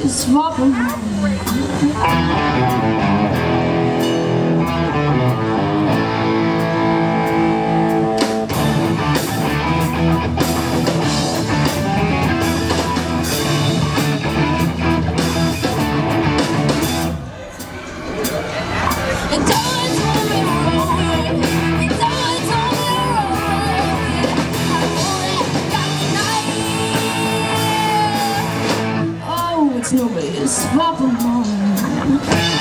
nobody's fault but just hop along.